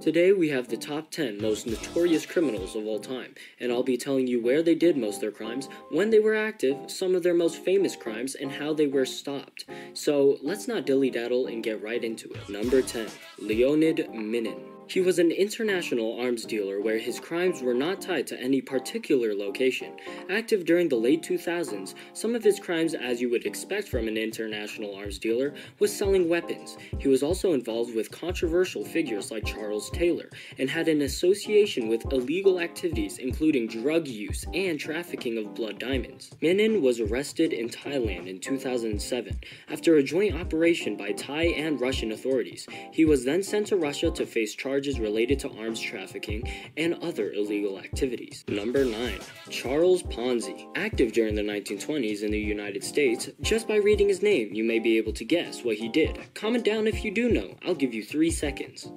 Today we have the top 10 most notorious criminals of all time, and I'll be telling you where they did most of their crimes, when they were active, some of their most famous crimes, and how they were stopped. So let's not dilly daddle and get right into it. Number 10 Leonid Minin. He was an international arms dealer where his crimes were not tied to any particular location. Active during the late 2000s, some of his crimes, as you would expect from an international arms dealer, was selling weapons. He was also involved with controversial figures like Charles Taylor and had an association with illegal activities including drug use and trafficking of blood diamonds. Minin was arrested in Thailand in 2007 after a joint operation by Thai and Russian authorities. He was then sent to Russia to face charges charges related to arms trafficking and other illegal activities. Number 9. Charles Ponzi. Active during the 1920s in the United States, just by reading his name, you may be able to guess what he did. Comment down if you do know. I'll give you 3 seconds.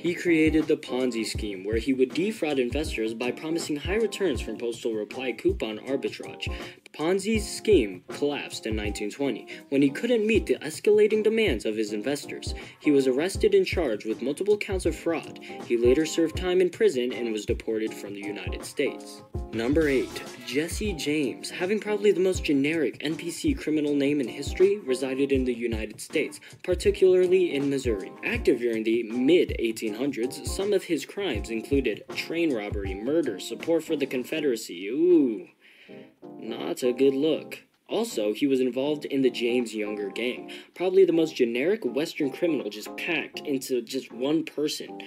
He created the Ponzi scheme, where he would defraud investors by promising high returns from postal reply coupon arbitrage. Ponzi's scheme collapsed in 1920 when he couldn't meet the escalating demands of his investors. He was arrested and charged with multiple counts of fraud. He later served time in prison and was deported from the United States. Number 8. Jesse James, having probably the most generic NPC criminal name in history, resided in the United States, particularly in Missouri. Active during the mid 1800s, some of his crimes included train robbery, murder, support for the Confederacy. Ooh, not a good look. Also, he was involved in the James Younger gang, probably the most generic Western criminal just packed into just one person.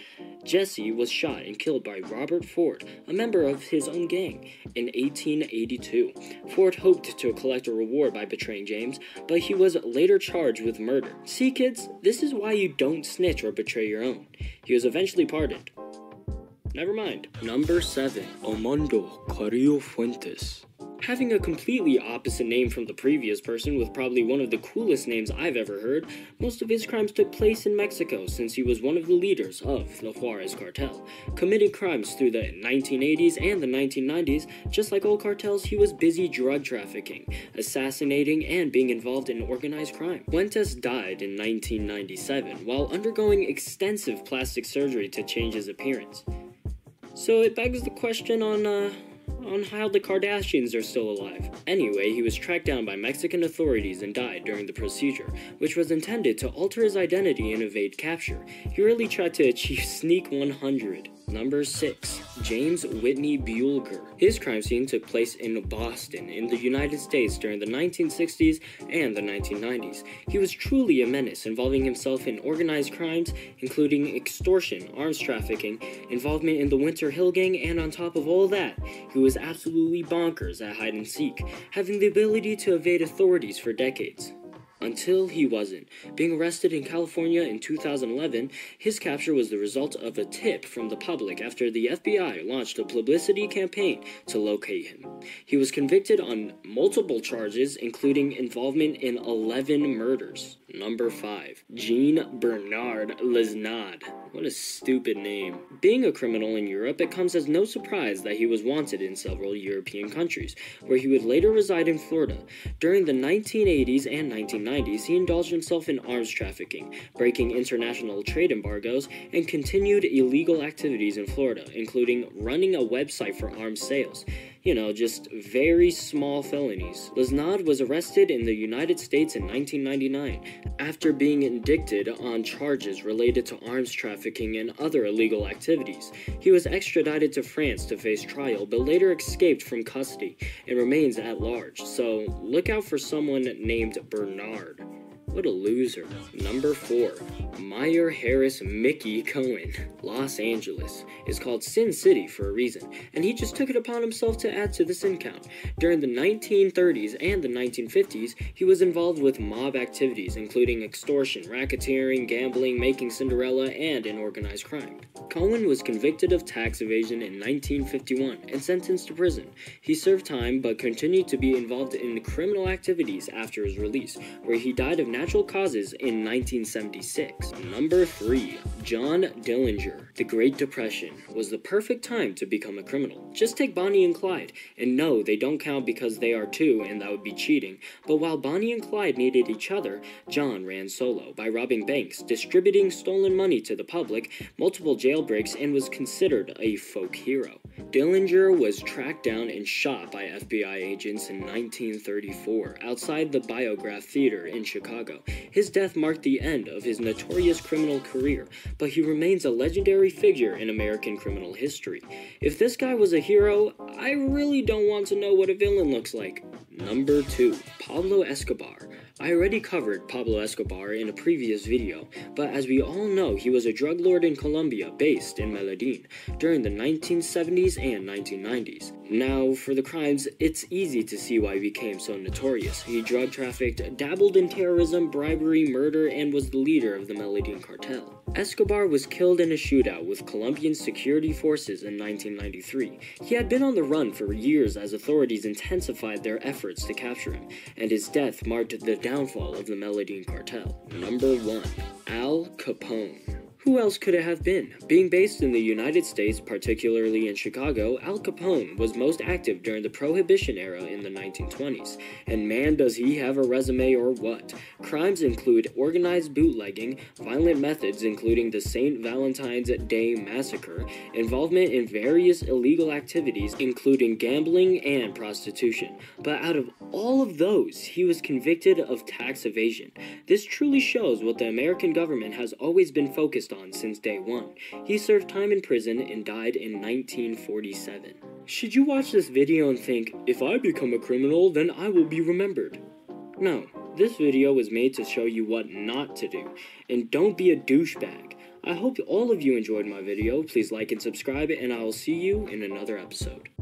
Jesse was shot and killed by Robert Ford, a member of his own gang, in 1882. Ford hoped to collect a reward by betraying James, but he was later charged with murder. See, kids, this is why you don't snitch or betray your own. He was eventually pardoned. Never mind. Number 7. Armando Carrillo Fuentes. Having a completely opposite name from the previous person with probably one of the coolest names I've ever heard, most of his crimes took place in Mexico since he was one of the leaders of the Juarez cartel. Committed crimes through the 1980s and the 1990s, just like all cartels, he was busy drug trafficking, assassinating, and being involved in organized crime. Fuentes died in 1997 while undergoing extensive plastic surgery to change his appearance. So it begs the question on, uh, on how the Kardashians are still alive. Anyway, he was tracked down by Mexican authorities and died during the procedure, which was intended to alter his identity and evade capture. He really tried to achieve Sneak 100. Number 6. James Whitney Bulger. His crime scene took place in Boston, in the United States during the 1960s and the 1990s. He was truly a menace, involving himself in organized crimes, including extortion, arms trafficking, involvement in the Winter Hill Gang, and on top of all that, he was absolutely bonkers at hide and seek, having the ability to evade authorities for decades until he wasn't. Being arrested in California in 2011, his capture was the result of a tip from the public after the FBI launched a publicity campaign to locate him. He was convicted on multiple charges, including involvement in 11 murders. Number 5. Jean Bernard Lasnaud. What a stupid name. Being a criminal in Europe, it comes as no surprise that he was wanted in several European countries, where he would later reside in Florida. During the 1980s and 1990s, he indulged himself in arms trafficking, breaking international trade embargoes, and continued illegal activities in Florida, including running a website for arms sales you know, just very small felonies. Lasnaud was arrested in the United States in 1999 after being indicted on charges related to arms trafficking and other illegal activities. He was extradited to France to face trial, but later escaped from custody and remains at large. So look out for someone named Bernard. What a loser. Number 4. Meyer Harris Mickey Cohen, Los Angeles, is called Sin City for a reason, and he just took it upon himself to add to the sin count. During the 1930s and the 1950s, he was involved with mob activities, including extortion, racketeering, gambling, making Cinderella, and in organized crime. Cohen was convicted of tax evasion in 1951 and sentenced to prison. He served time but continued to be involved in criminal activities after his release, where he died of natural causes in 1976. Number 3. John Dillinger. The Great Depression was the perfect time to become a criminal. Just take Bonnie and Clyde, and no, they don't count because they are two and that would be cheating. But while Bonnie and Clyde needed each other, John ran solo by robbing banks, distributing stolen money to the public, multiple jailbreaks, and was considered a folk hero. Dillinger was tracked down and shot by FBI agents in 1934 outside the Biograph Theater in Chicago. His death marked the end of his notorious criminal career, but he remains a legendary figure in American criminal history. If this guy was a hero, I really don't want to know what a villain looks like. Number 2. Pablo Escobar. I already covered Pablo Escobar in a previous video, but as we all know, he was a drug lord in Colombia based in Medellin during the 1970s and 1990s. Now, for the crimes, it's easy to see why he became so notorious. He drug trafficked, dabbled in terrorism, bribery, murder, and was the leader of the Medellin cartel. Escobar was killed in a shootout with Colombian security forces in 1993. He had been on the run for years as authorities intensified their efforts to capture him, and his death marked the downfall of the Medellin cartel. Number 1. Al Capone who else could it have been? Being based in the United States, particularly in Chicago, Al Capone was most active during the Prohibition era in the 1920s. And man, does he have a resume or what? Crimes include organized bootlegging, violent methods including the St. Valentine's Day Massacre, involvement in various illegal activities including gambling and prostitution. But out of all of those, he was convicted of tax evasion. This truly shows what the American government has always been focused since day one. He served time in prison and died in 1947. Should you watch this video and think, if I become a criminal, then I will be remembered? No, this video was made to show you what not to do, and don't be a douchebag. I hope all of you enjoyed my video, please like and subscribe, and I will see you in another episode.